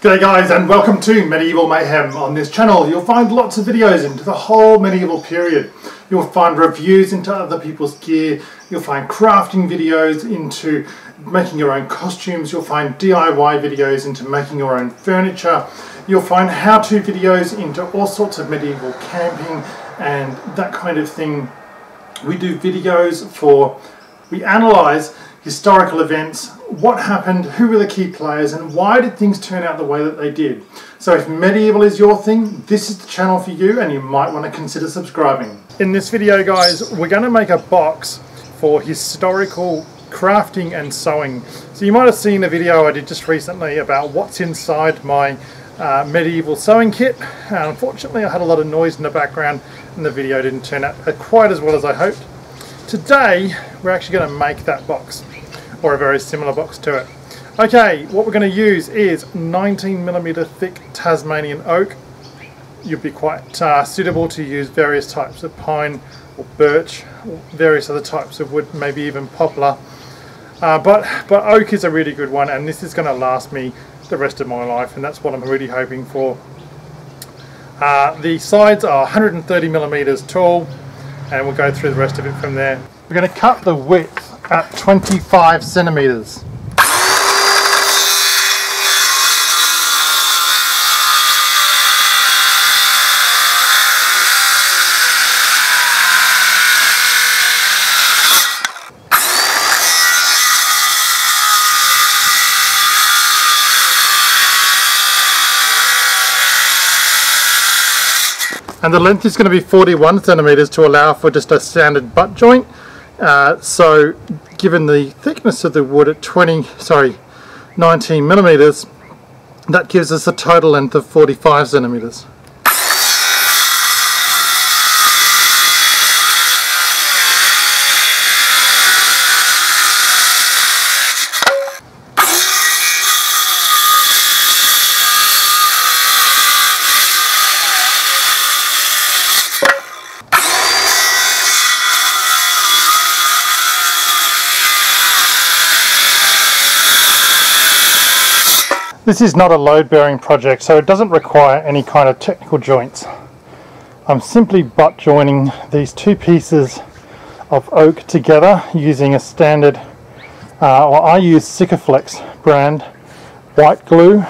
G'day guys and welcome to Medieval Mayhem. On this channel you'll find lots of videos into the whole medieval period. You'll find reviews into other people's gear, you'll find crafting videos into making your own costumes, you'll find DIY videos into making your own furniture, you'll find how-to videos into all sorts of medieval camping and that kind of thing. We do videos for, we analyse historical events, what happened, who were the key players, and why did things turn out the way that they did. So if medieval is your thing, this is the channel for you and you might want to consider subscribing. In this video guys, we're going to make a box for historical crafting and sewing. So you might have seen a video I did just recently about what's inside my uh, medieval sewing kit. Unfortunately I had a lot of noise in the background and the video didn't turn out quite as well as I hoped. Today we're actually going to make that box or a very similar box to it. Okay, what we're going to use is 19 millimeter thick Tasmanian oak. You'd be quite uh, suitable to use various types of pine or birch, or various other types of wood, maybe even poplar. Uh, but, but oak is a really good one and this is going to last me the rest of my life and that's what I'm really hoping for. Uh, the sides are 130 millimeters tall and we'll go through the rest of it from there. We're going to cut the width at 25 centimeters. and the length is going to be 41 centimeters to allow for just a standard butt joint uh, so given the thickness of the wood at 20 sorry 19 millimeters that gives us a total length of 45 centimeters This is not a load bearing project so it doesn't require any kind of technical joints. I'm simply butt joining these two pieces of oak together using a standard, uh, I use Sikaflex brand white glue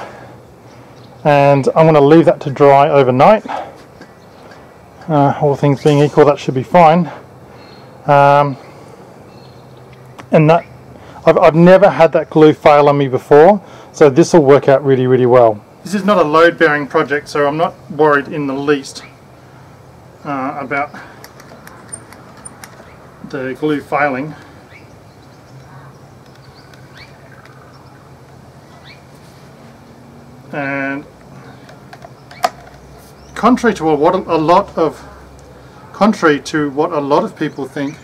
and I'm going to leave that to dry overnight. Uh, all things being equal that should be fine. Um, and that I've, I've never had that glue fail on me before so this will work out really, really well. This is not a load bearing project, so I'm not worried in the least uh, about the glue failing. And contrary to what a lot of contrary to what a lot of people think,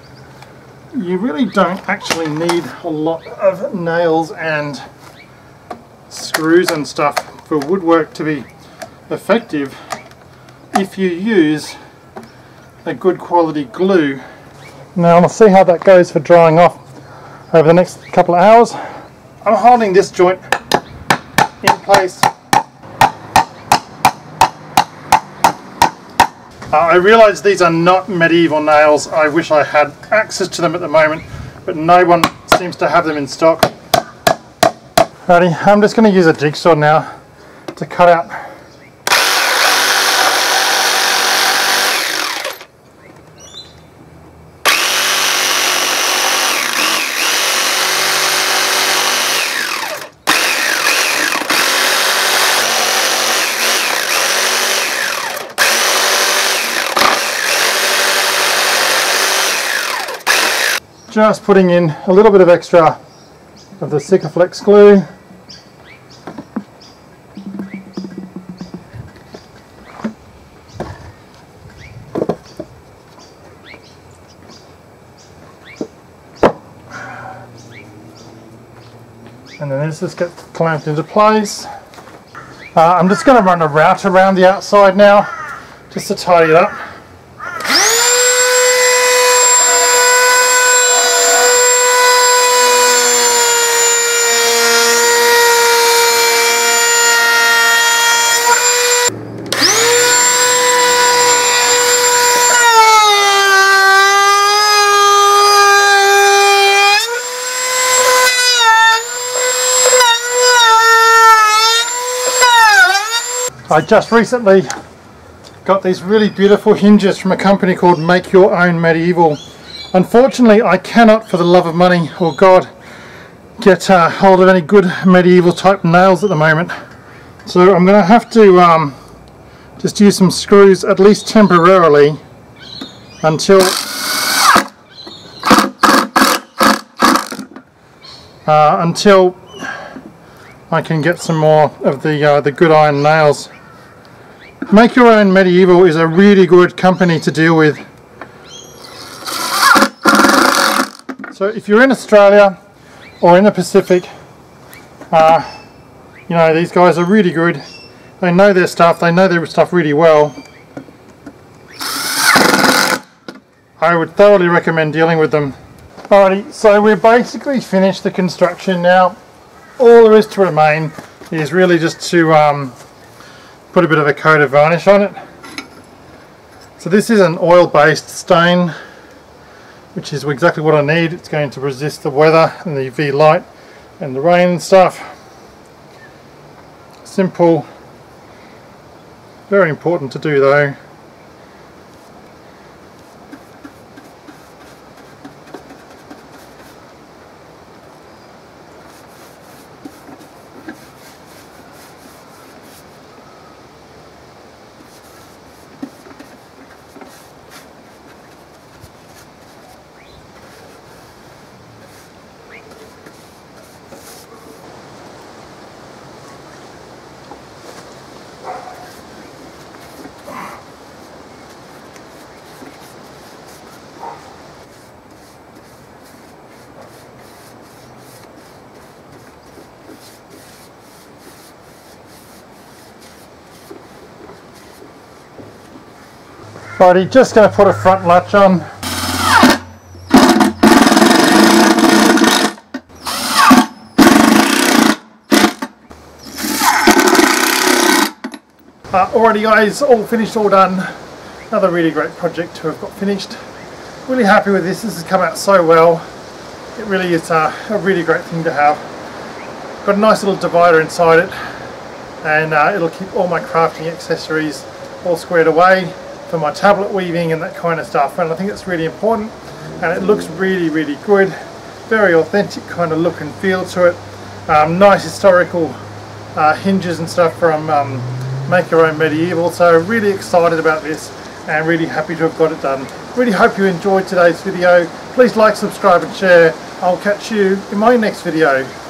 you really don't actually need a lot of nails and screws and stuff for woodwork to be effective if you use a good quality glue. Now I'll see how that goes for drying off over the next couple of hours. I'm holding this joint in place. Uh, I realise these are not medieval nails. I wish I had access to them at the moment, but no one seems to have them in stock. Righty, I'm just going to use a jigsaw now to cut out. Just putting in a little bit of extra of the Sikaflex glue and then this just gets clamped into place. Uh, I'm just going to run a route around the outside now just to tidy it up. I just recently got these really beautiful hinges from a company called Make Your Own Medieval. Unfortunately, I cannot, for the love of money or God, get uh, hold of any good medieval type nails at the moment. So I'm going to have to um, just use some screws, at least temporarily, until uh, until I can get some more of the uh, the good iron nails. Make Your Own Medieval is a really good company to deal with. So if you're in Australia or in the Pacific, uh, you know, these guys are really good. They know their stuff, they know their stuff really well. I would thoroughly recommend dealing with them. Alrighty, so we're basically finished the construction now. All there is to remain is really just to um, put a bit of a coat of varnish on it. So this is an oil-based stain, which is exactly what I need. It's going to resist the weather and the UV light and the rain and stuff. Simple, very important to do though. Righty, just going to put a front latch on. Uh, alrighty guys, all finished, all done. Another really great project to have got finished. Really happy with this, this has come out so well. It really is uh, a really great thing to have. Got a nice little divider inside it and uh, it'll keep all my crafting accessories all squared away for my tablet weaving and that kind of stuff and I think it's really important and it looks really really good. Very authentic kind of look and feel to it. Um, nice historical uh, hinges and stuff from um, make your own medieval so really excited about this and really happy to have got it done. Really hope you enjoyed today's video. Please like subscribe and share. I'll catch you in my next video